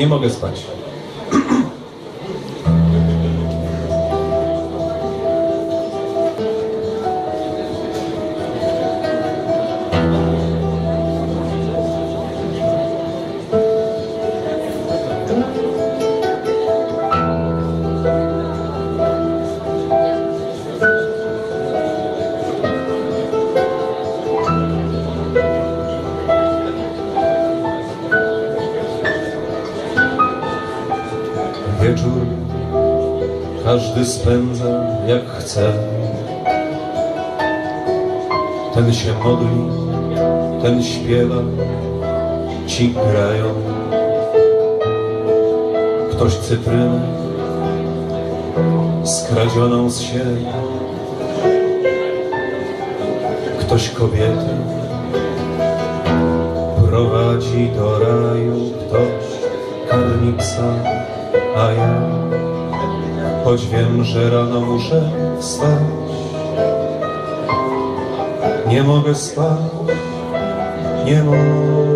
Nie mogę Wieczór każdy spędza jak chce. Ten się modli, ten śpiewa, ci grają. Ktoś cytrynę skradzioną z siebie. Ktoś kobietę prowadzi do raju, ktoś karmi psa, a ja choć wiem, że rano muszę wstać. Nie mogę spać, nie mogę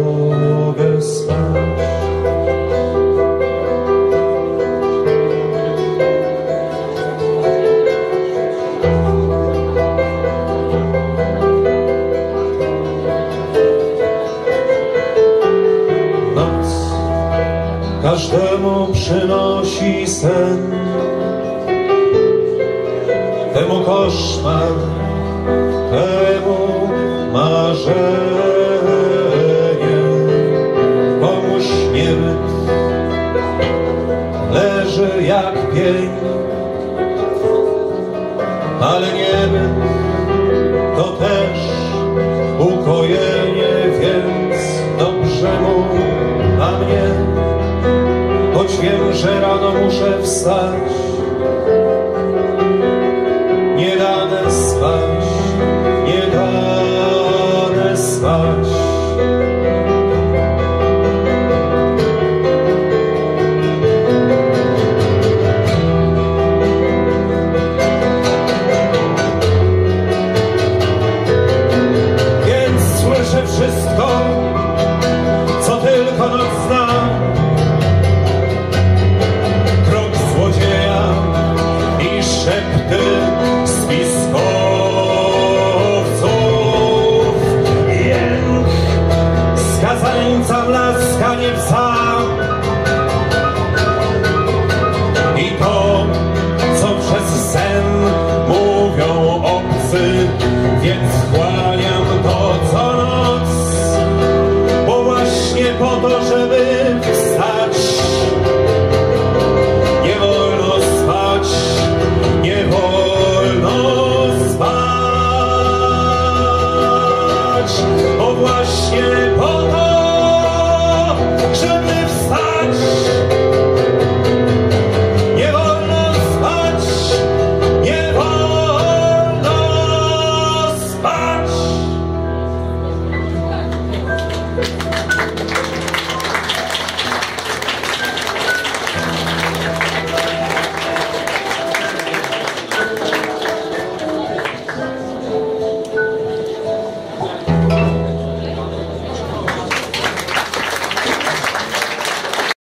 każdemu przynosi sen, temu koszmar, temu marzenie, komu śmierć leży jak pień, ale nie byt choć wiem, że rano muszę wstać, skazańca mlaskanie psa. Spać,